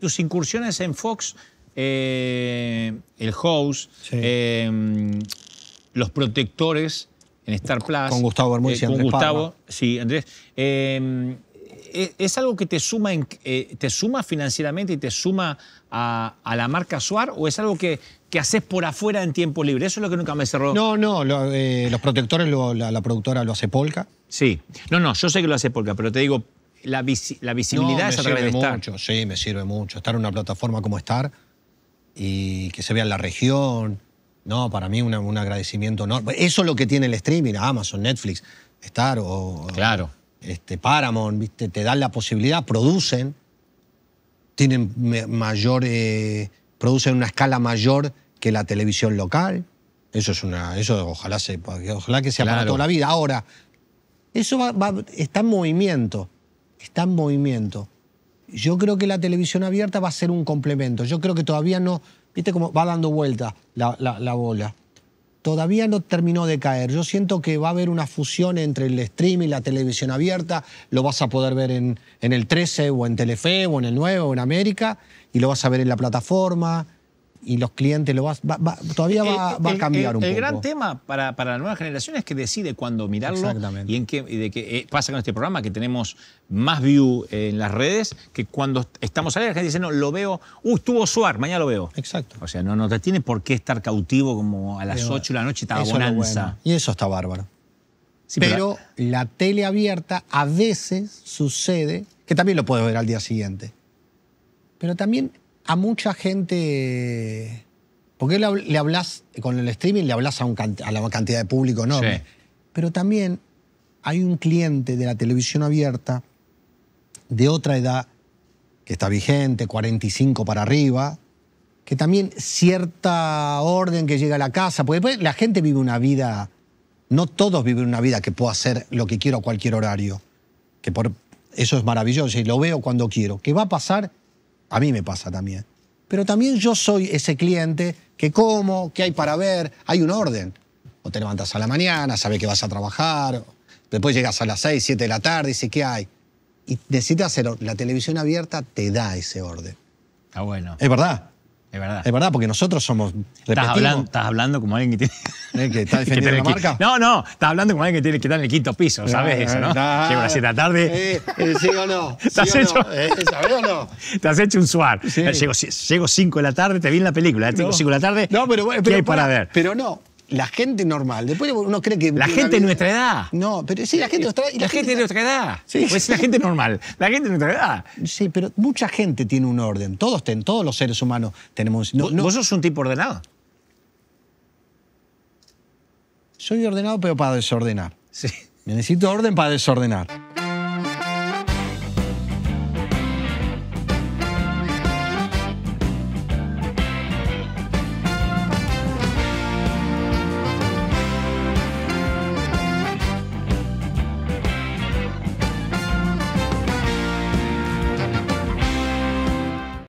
tus incursiones en Fox, eh, el host, Sí. eh, los protectores en Star Plus. con Gustavo Bermúdez y con Gustavo, sí, Andrés. Eh, ¿es- ¿Es algo que te suma, en- eh, te suma financieramente y te suma a, a la marca Suar o es algo que, que haces por afuera en tiempo libre? Eso es lo que nunca me cerró. No, no, lo- eh, los protectores, lo- la, la productora lo hace Polka. Sí. No, no, yo sé que lo hace Polka, pero te digo, la, visi- la visibilidad No, es a través de Star. mucho, sí, me sirve mucho. Estar en una plataforma como Star y que se vea en la región. No, para mí una- un agradecimiento enorme. Eso es lo que tiene el streaming, Amazon, Netflix, Star o Claro. este, Paramount, ¿viste? te dan la posibilidad, producen, tienen mayor, eh, producen una escala mayor que la televisión local. Eso es una, eso ojalá se, ojalá que sea para toda la vida. Ahora, eso va- va- está en movimiento, está en movimiento. Yo creo que la televisión abierta va a ser un complemento. Yo creo que todavía no, viste cómo va dando vuelta la, la- la bola. Todavía no terminó de caer. Yo siento que va a haber una fusión entre el streaming y la televisión abierta. Lo vas a poder ver en, en el 13 o en Telefe o en el 9 o en América y lo vas a ver en la plataforma y los clientes lo vas, va- va- todavía va, El- va a el- cambiar el- un el poco. gran tema para, para la nueva generación es que decide cuándo mirarlo Exactamente. y en qué y de qué eh, pasa con este programa que tenemos más view en las redes que cuando estamos aire la gente dice no lo veo uh estuvo Suar mañana lo veo Exacto. o sea no no te tiene por qué estar cautivo como a las Pero 8 de la noche estaba bonanza bueno. Y eso está bárbaro. Sí, pero la tele abierta a veces sucede, que también lo puedes ver al día siguiente, pero también a mucha gente, porque le, hab- le hablas, con el streaming le hablas a, un can- a la cantidad de público enorme, Sí. pero también hay un cliente de la televisión abierta de otra edad que está vigente, 45 para arriba, que también cierta orden que llega a la casa, porque después la gente vive una vida, no todos viven una vida que puedo hacer lo que quiero a cualquier horario, que por eso es maravilloso y lo veo cuando quiero. ¿Qué va a pasar? A mí me pasa también. Pero también yo soy ese cliente que como, que hay para ver, hay un orden. O te levantas a la mañana, sabes que vas a trabajar, después llegas a las 6, 7 de la tarde y dices, ¿qué hay? Y necesitas hacerlo. La televisión abierta te da ese orden. está bueno Es verdad. Es verdad Es verdad, porque nosotros somos estás hablando, estás hablando como alguien que tiene ¿Eh? que está defendiendo que la marca. No, no, estás hablando como alguien que tiene que estar en el quinto piso, ¿sabes eso, no? Ah, Llego a las 7 de la tarde, eh, eh, ¿Sí o no? ¿Sí ¿Te has o hecho? no? Eh, ¿Sabés o no? Te has hecho un suar. Sí. Llego, llego 5 de la tarde, te vi en la película. Llego 5 de la tarde. No, pero, ¿Qué pero hay para ver? Pero no, la gente normal. Después uno cree que. La gente de nuestra edad. No, pero sí, la gente de nuestra edad. La gente de nuestra edad. Sí. Pues la gente normal. La gente de nuestra edad. Sí, pero mucha gente tiene un orden. Todos, ten- todos los seres humanos tenemos. No, ¿Vos, no, vos sos un tipo ordenado? soy ordenado, pero para desordenar. Sí. Necesito orden para desordenar.